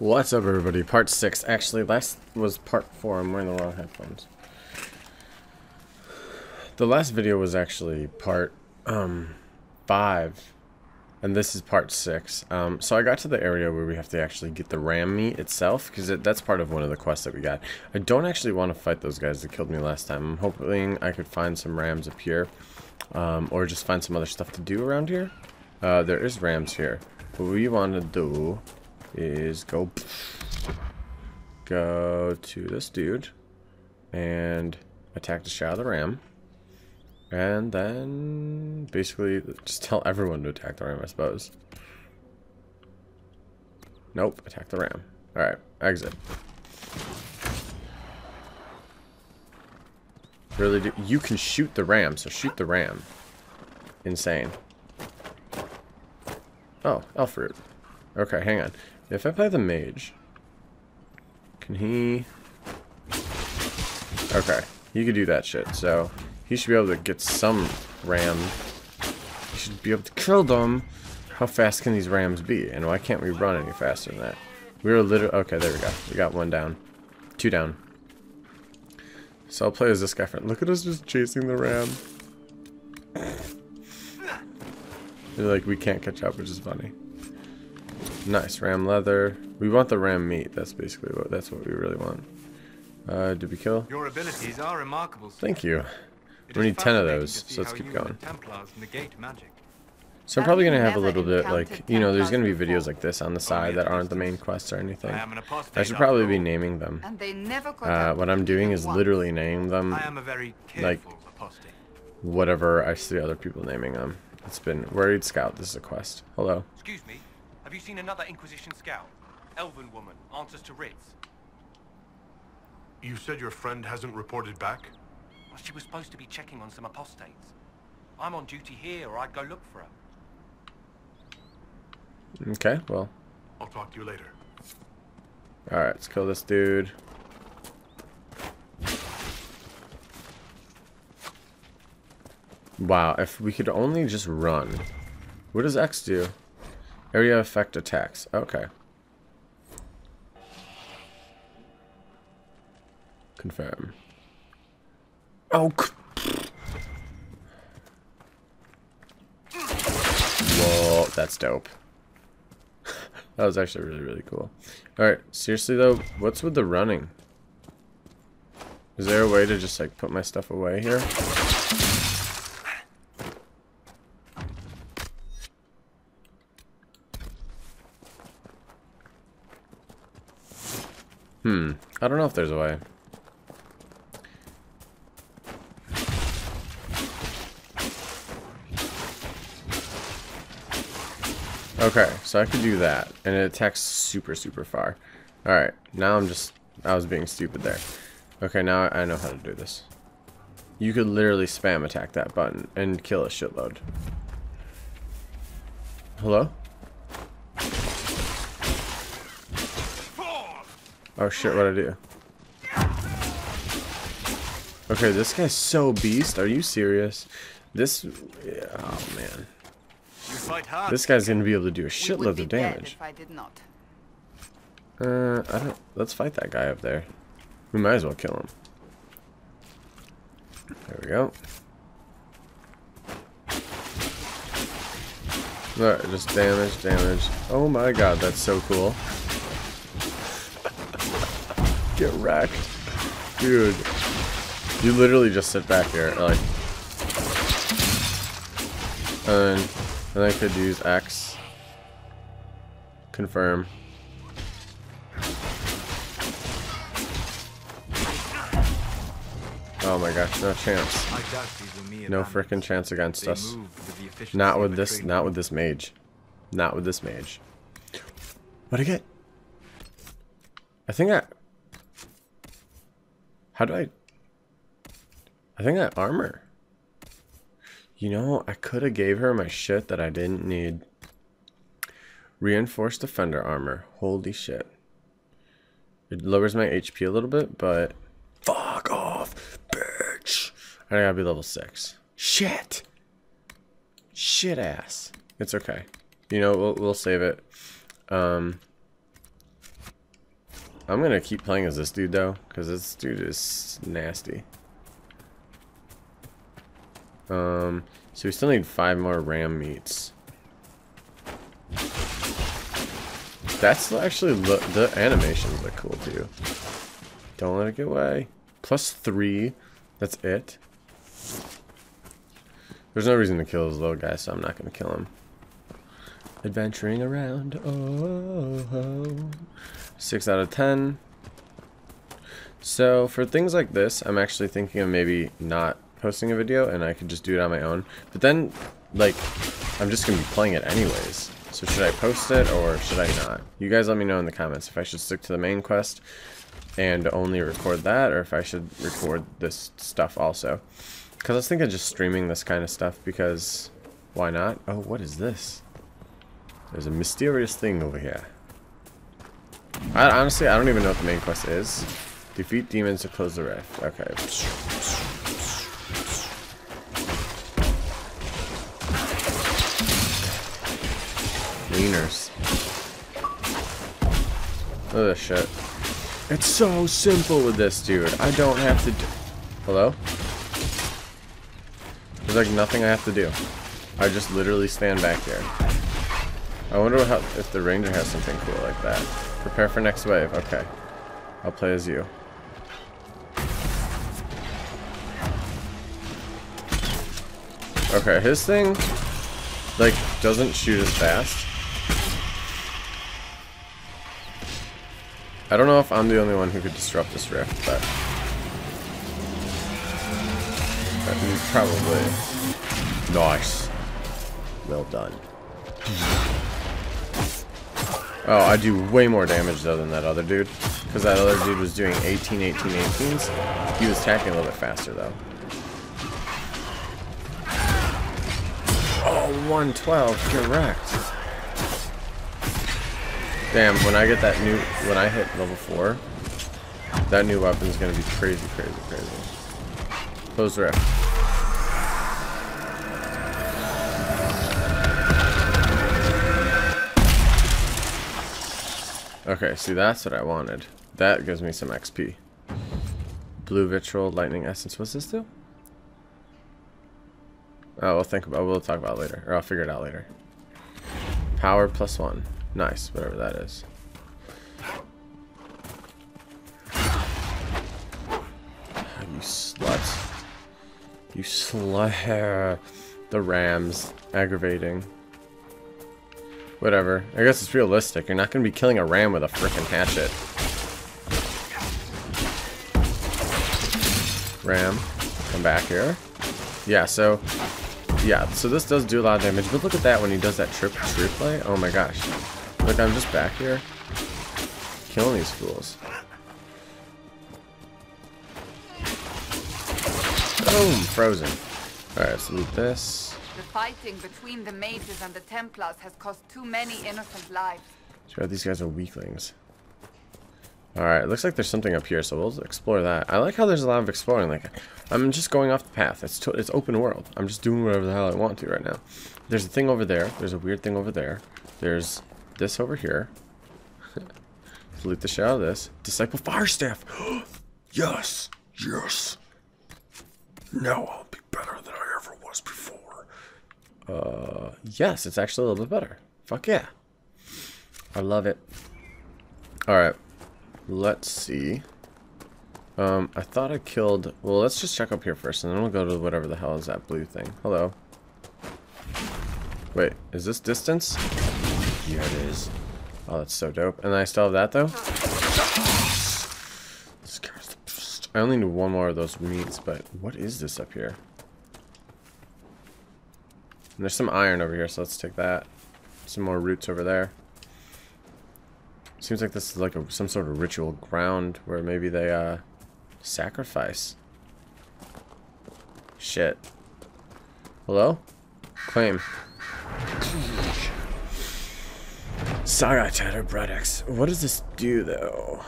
What's up, everybody? Part 6. Actually, last was part 4. I'm wearing the wrong headphones. The last video was actually part um, 5. And this is part 6. Um, so I got to the area where we have to actually get the ram meat itself. Because it, that's part of one of the quests that we got. I don't actually want to fight those guys that killed me last time. I'm hoping I could find some rams up here. Um, or just find some other stuff to do around here. Uh, there is rams here. What we want to do is go go to this dude and attack the Shadow of the Ram. And then basically just tell everyone to attack the ram, I suppose. Nope, attack the ram. Alright, exit. Really do you can shoot the ram, so shoot the ram. Insane. Oh, elf root. Okay, hang on. If I play the mage, can he... Okay, he could do that shit, so he should be able to get some ram. He should be able to kill them. How fast can these rams be? And why can't we run any faster than that? We were literally... Okay, there we go. We got one down. Two down. So I'll play as this guy. Friend. Look at us just chasing the ram. like, we can't catch up, which is funny. Nice, ram leather. We want the ram meat. That's basically what that's what we really want. Uh, did we kill? Your abilities are remarkable. Sir. Thank you. It We need ten of those, so let's keep going. Templars negate magic. So I'm probably gonna have a little bit like you know, there's gonna be videos like this on the side that aren't the main quests or anything. I an. I should probably be naming them. And they never Uh, what I'm doing is once. literally name them I am a very like- apostate. whatever I see other people naming them. It's been worried scout. This is a quest. Hello. Excuse me, have you seen another Inquisition scout? Elven woman, answers to Ritts. You said your friend hasn't reported back? Well, she was supposed to be checking on some apostates. I'm on duty here, or I'd go look for her. Okay. Well. I'll talk to you later. All right. Let's kill this dude. Wow. If we could only just run. What does X do? Area effect attacks. Okay. Confirm. Oh. Whoa, that's dope. that was actually really, really cool. Alright, seriously though, what's with the running? Is there a way to just like put my stuff away here? I don't know if there's a way. Okay, so I could do that, and it attacks super, super far. Alright, now I'm just... I was being stupid there. Okay, now I know how to do this. You could literally spam attack that button and kill a shitload. Hello? Oh shit, what'd I do? Okay, this guy's so beast. Are you serious? This... yeah, oh, man. You fight hard. This guy's gonna be able to do a shitload of damage. if I did not. Uh, I don't. Let's fight that guy up there. We might as well kill him. There we go. Alright, just damage, damage. Oh my god, that's so cool. Get wrecked. Dude. You literally just sit back here, like. And, and I could use X. Confirm. Oh my gosh, no chance. I doubt these were mere No freaking chance against us. moved with the efficiency Not with this, not with this mage. Not with this mage. What'd I get? I think I... How do I... I think I armor. You know, I could have gave her my shit that I didn't need. Reinforced defender armor. Holy shit. It lowers my HP a little bit, but... Fuck off, bitch! I gotta be level 6. Shit! Shit ass. It's okay. You know, we'll, we'll save it. Um, I'm gonna keep playing as this dude though, because this dude is nasty. Um, so we still need five more ram meats. That's actually look the animations look cool too. Don't let it get away. Plus three. That's it. There's no reason to kill this little guy, so I'm not gonna kill him. Adventuring around. Oh, oh. Six out of ten. So for things like this, I'm actually thinking of maybe not posting a video and I could just do it on my own. But then, like, I'm just going to be playing it anyways. So should I post it or should I not? You guys let me know in the comments if I should stick to the main quest and only record that or if I should record this stuff also. Because I was thinking of just streaming this kind of stuff because why not? Oh, what is this? There's a mysterious thing over here. I, honestly, I don't even know what the main quest is. Defeat demons to close the rift. Okay. Wieners. At this shit. It's so simple with this, dude. I don't have to do... Hello? There's like nothing I have to do. I just literally stand back here. I wonder how, if the ranger has something cool like that. Prepare for next wave. Okay. I'll play as you. Okay, his thing, like, doesn't shoot as fast. I don't know if I'm the only one who could disrupt this rift, but... Probably. Nice. Well done. Oh, I do way more damage though than that other dude. Because that other dude was doing 18, 18, 18s. He was attacking a little bit faster though. Oh, 112, correct. Damn, when I get that new, when I hit level 4, that new weapon is going to be crazy, crazy, crazy. Close the rift. Okay, see that's what I wanted. That gives me some XP. Blue vitriol, lightning essence. What's this do? Oh, we'll think about. We'll talk about later, or I'll figure it out later. Power plus one. Nice, whatever that is. You slut. You slut. The Rams. Aggravating. Whatever. I guess it's realistic. You're not going to be killing a ram with a freaking hatchet. Ram. Come back here. Yeah, so... Yeah, so this does do a lot of damage, but look at that when he does that trip true play. Oh my gosh. Look, I'm just back here. Killing these fools. Boom! Frozen. Alright, loot this. The fighting between the mages and the Templars has cost too many innocent lives. Sure, these guys are weaklings. Alright, looks like there's something up here, so we'll explore that. I like how there's a lot of exploring. Like, I'm just going off the path. It's it's open world. I'm just doing whatever the hell I want to right now. There's a thing over there. There's a weird thing over there. There's this over here. Loot the shell. of this. Disciple Fire Staff. yes. Yes. Now I'll be better than I ever was before. Uh, yes, it's actually a little bit better. Fuck yeah. I love it. Alright. Let's see. Um, I thought I killed... Well, let's just check up here first, and then we'll go to whatever the hell is that blue thing. Hello. Wait, is this distance? Yeah, it is. Oh, that's so dope. And I still have that, though? I only need one more of those meats, but what is this up here? And there's some iron over here, so let's take that. Some more roots over there. Seems like this is like a, some sort of ritual ground where maybe they uh, sacrifice. Shit. Hello? Claim. Saga Tatter Bredex. What does this do, though?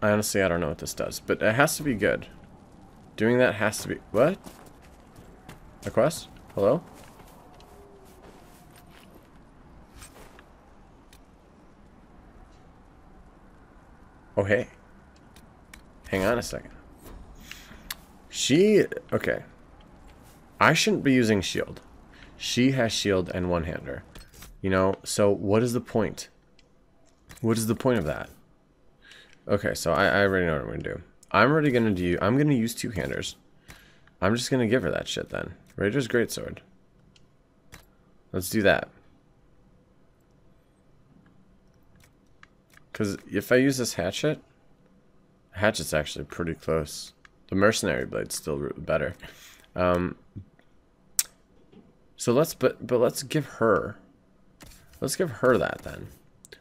I honestly, I don't know what this does, but it has to be good. Doing that has to be... What? A quest? Hello? Oh, hey. Hang on a second. She... Okay. I shouldn't be using shield. She has shield and one-hander. You know, so what is the point? What is the point of that? Okay, so I, I already know what I'm going to do. I'm already going to do... I'm going to use two-handers. I'm just going to give her that shit then. Raider's Greatsword. Let's do that. Because if I use this hatchet, hatchet's actually pretty close. The mercenary blade's still better. Um, so let's, but, but let's give her, let's give her that then.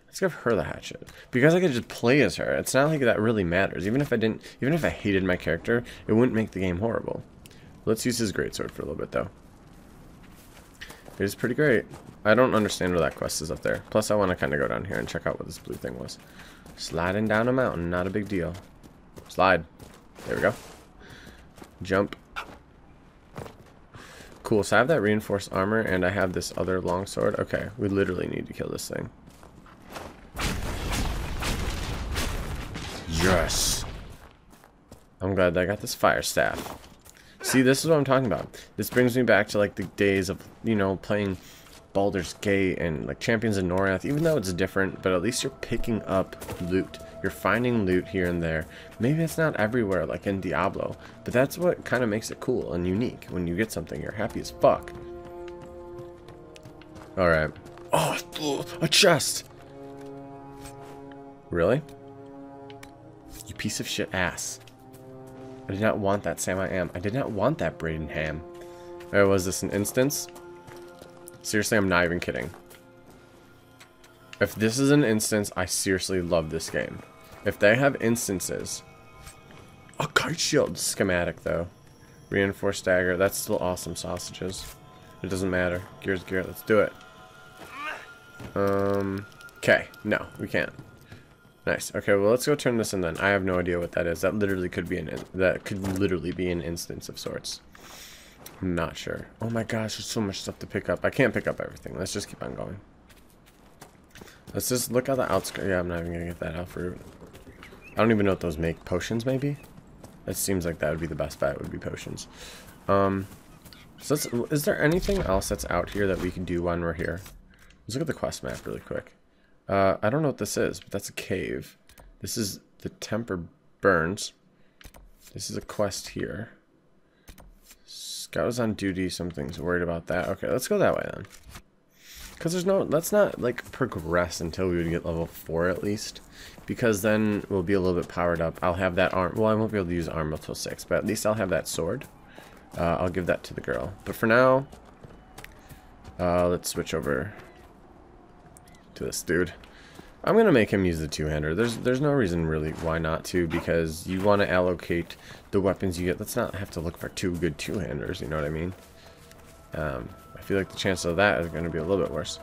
Let's give her the hatchet. Because I could just play as her, it's not like that really matters. Even if I didn't, even if I hated my character, it wouldn't make the game horrible. Let's use his greatsword for a little bit though. It is pretty great. I don't understand where that quest is up there. Plus, I want to kind of go down here and check out what this blue thing was. Sliding down a mountain, not a big deal. Slide. There we go. Jump. Cool, so I have that reinforced armor, and I have this other longsword. Okay, we literally need to kill this thing. Yes! I'm glad I got this fire staff. See, this is what I'm talking about. This brings me back to like the days of, you know, playing Baldur's Gate and like Champions of Norrath, even though it's different, but at least you're picking up loot. You're finding loot here and there. Maybe it's not everywhere like in Diablo, but that's what kind of makes it cool and unique. When you get something, you're happy as fuck. Alright. Oh, a chest! Really? You piece of shit ass. I did not want that Sam I am. I did not want that Braden Ham. Or was this an instance? Seriously, I'm not even kidding. If this is an instance, I seriously love this game. If they have instances... A kite shield schematic, though. Reinforced dagger. That's still awesome sausages. It doesn't matter. Gears, gear. Let's do it. Um... Okay. No, we can't. Nice. Okay, well, let's go turn this in then. I have no idea what that is. That literally could be an... That could literally be an instance of sorts. I'm not sure. Oh my gosh, there's so much stuff to pick up. I can't pick up everything. Let's just keep on going. Let's just look at the outskirts. Yeah, I'm not even going to get that out root. I don't even know what those make. Potions, maybe? It seems like that would be the best bet, would be potions. Um, so let's. is there anything else that's out here that we can do when we're here? Let's look at the quest map really quick. Uh, I don't know what this is, but that's a cave. This is the Temper Burns. This is a quest here. Scout is on duty. Something's worried about that. Okay, let's go that way then. Because there's no... Let's not, like, progress until we would get level 4 at least. Because then we'll be a little bit powered up. I'll have that arm... Well, I won't be able to use arm until 6, but at least I'll have that sword. Uh, I'll give that to the girl. But for now... Uh, let's switch over to this dude. I'm gonna make him use the two-hander. There's there's no reason really why not to because you want to allocate the weapons you get. Let's not have to look for two good two-handers. You know what I mean? Um, I feel like the chance of that is going to be a little bit worse.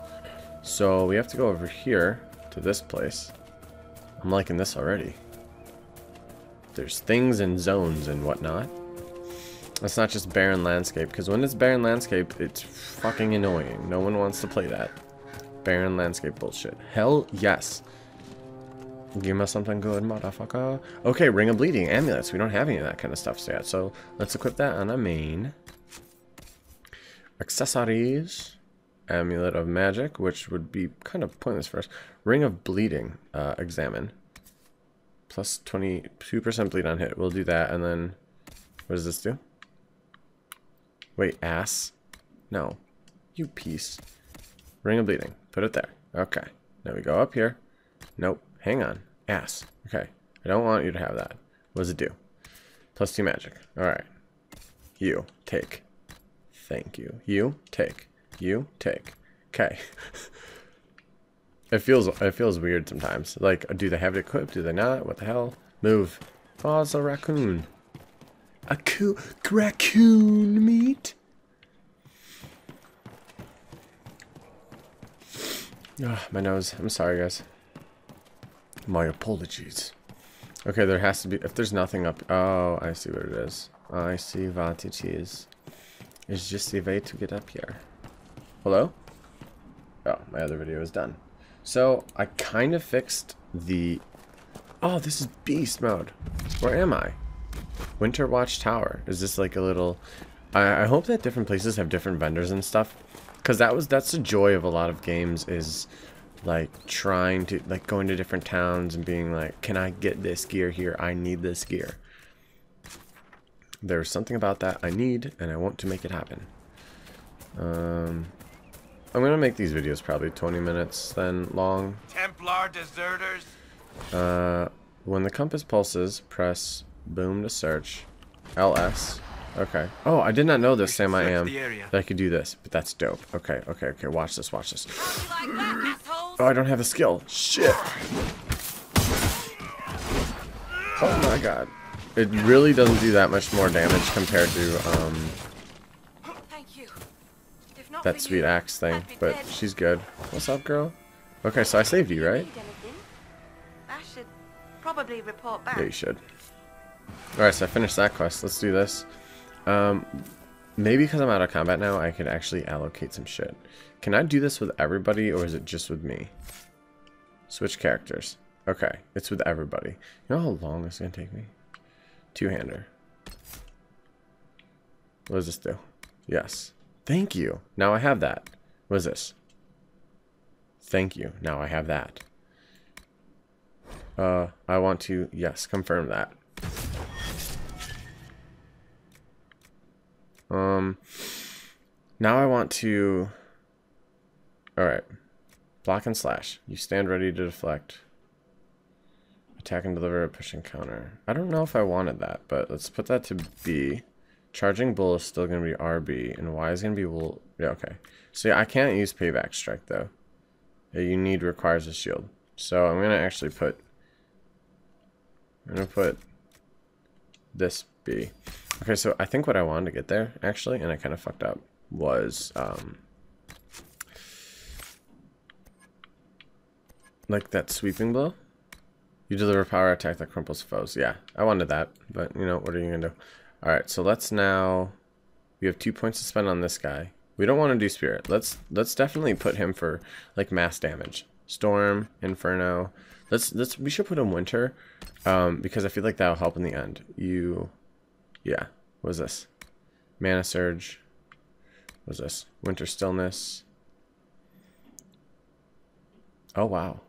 So we have to go over here to this place. I'm liking this already. There's things and zones and whatnot. It's not just barren landscape because when it's barren landscape, it's fucking annoying. No one wants to play that. Barren landscape bullshit. Hell yes. Give me something good, motherfucker. Okay, Ring of Bleeding, amulets. We don't have any of that kind of stuff yet, so let's equip that on a main. Accessories. Amulet of Magic, which would be kind of pointless for us. Ring of Bleeding. Uh, examine. Plus 22% bleed on hit. We'll do that, and then... What does this do? Wait, ass? No. You piece. Ring of Bleeding. Put it there. Okay. Now we go up here. Nope. Hang on. Ass. Okay. I don't want you to have that. What does it do? Plus two magic. Alright. You. Take. Thank you. You. Take. You. Take. Okay. it feels it feels weird sometimes. Like, do they have it equipped? Do they not? What the hell? Move. Oh, it's a raccoon. A coo raccoon meat? Oh, my nose. I'm sorry, guys. My apologies. Okay, there has to be... If there's nothing up... Oh, I see what it is. I see what it is. It's just the way to get up here. Hello? Oh, my other video is done. So, I kind of fixed the Oh, this is beast mode. Where am I? Winter Watch Tower. Is this like a little... I, I hope that different places have different vendors and stuff. Because that was that's the joy of a lot of games is like trying to like going to different towns and being like, can I get this gear here? I need this gear. There's something about that I need and I want to make it happen. Um, I'm gonna make these videos probably 20 minutes then long. Templar deserters? Uh, when the compass pulses, press boom to search. LS. Okay. Oh, I did not know this, Sam I am. That I could do this, but that's dope. Okay, okay, okay. Watch this, watch this. How do you like that. Oh, I don't have a skill. Shit. Oh my god. It really doesn't do that much more damage compared to um, Thank you. If not that sweet you, axe thing, but dead. she's good. What's up, girl? Okay, so I saved you, right? Need? I should probably report back. Yeah, you should. Alright, so I finished that quest. Let's do this. Um, maybe because I'm out of combat now, I could actually allocate some shit. Can I do this with everybody, or is it just with me? Switch characters. Okay, it's with everybody. You know how long this is going to take me? Two-hander. What does this do? Yes. Thank you. Now I have that. What is this? Thank you. Now I have that. Uh, I want to, yes, confirm that. Um, now I want to, alright. Block and slash. You stand ready to deflect. Attack and deliver, a push and counter. I don't know if I wanted that, but let's put that to B. Charging bull is still going to be RB, and Y is going to be will. Yeah, okay. So yeah, I can't use payback strike though. You need requires a shield. So I'm going to actually put. I'm going to put this B. Okay, so I think what I wanted to get there actually, and I kind of fucked up, was um, like that sweeping blow. You deliver power attack that crumples foes. Yeah, I wanted that, but you know, what are you gonna do? All right, so let's now. We have two points to spend on this guy. We don't want to do spirit. Let's let's definitely put him for like mass damage. Storm, Inferno. Let's let's we should put him winter, um, because I feel like that'll help in the end. You, yeah. What is this? Mana surge. What is this? Winter stillness. Oh wow.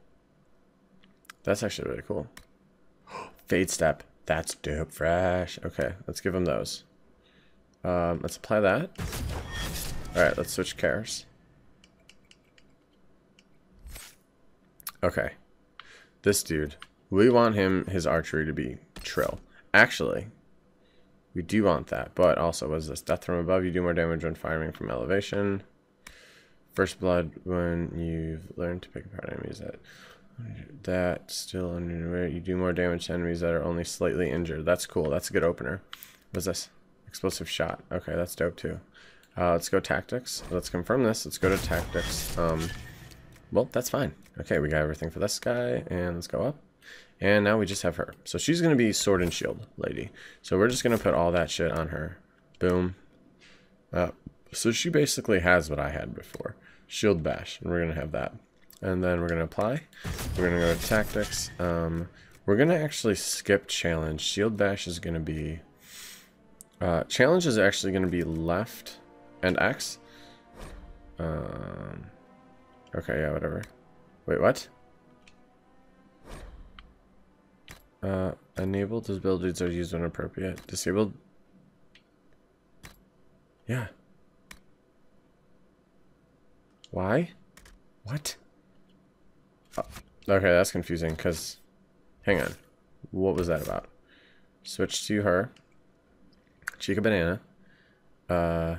That's actually really cool. Fade step. That's dope fresh. Okay, let's give him those. Um, let's apply that. Alright, let's switch cares. Okay. This dude. We want him, his archery to be trill. Actually, we do want that, but also, was this? Death from above, you do more damage when firing from elevation. First blood, when you've learned to pick apart enemies that that still under you do more damage to enemies that are only slightly injured. That's cool. That's a good opener. What's this? Explosive shot. Okay, that's dope too. Uh, let's go tactics. Let's confirm this. Let's go to tactics. Um, well, that's fine. Okay, we got everything for this guy, and let's go up. And now we just have her. So she's going to be sword and shield lady. So we're just going to put all that shit on her. Boom. Uh, so she basically has what I had before. Shield bash. And we're going to have that. And then we're going to apply. We're going to go to tactics. Um, we're going to actually skip challenge. Shield bash is going to be... Uh, challenge is actually going to be left and X. Um, okay, yeah, whatever. Wait, what? Uh, enabled abilities are used when appropriate. Disabled. Yeah. Why? What? Oh, okay, that's confusing because. Hang on. What was that about? Switch to her. Chica Banana. Uh.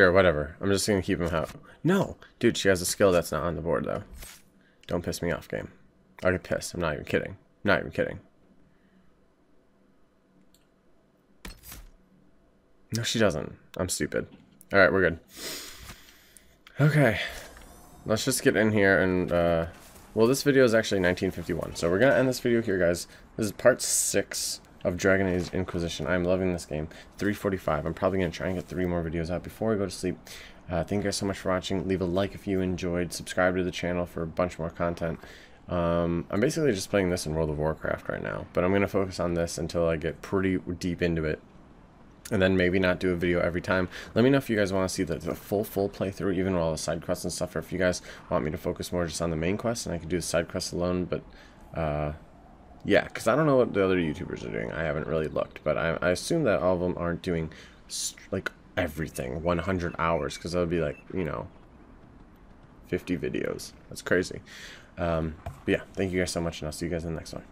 Sure, whatever. I'm just gonna keep him out. No! Dude, she has a skill that's not on the board, though. Don't piss me off, game. I get pissed. I'm not even kidding. Not even kidding. No, she doesn't. I'm stupid. Alright, we're good. Okay. Let's just get in here and, uh... Well, this video is actually 1951, so we're gonna end this video here, guys. This is part 6 of Dragon Age Inquisition. I'm loving this game. 345. I'm probably gonna try and get three more videos out before I go to sleep. Uh, thank you guys so much for watching. Leave a like if you enjoyed. Subscribe to the channel for a bunch more content. Um, I'm basically just playing this in World of Warcraft right now, but I'm going to focus on this until I get pretty deep into it. And then maybe not do a video every time. Let me know if you guys want to see the, the full, full playthrough, even with all the side quests and stuff, or if you guys want me to focus more just on the main quest, and I can do the side quests alone, but, uh, yeah, because I don't know what the other YouTubers are doing. I haven't really looked, but I, I assume that all of them aren't doing, like, everything 100 hours, because that would be, like, you know, 50 videos. That's crazy. Um, but yeah, thank you guys so much, and I'll see you guys in the next one.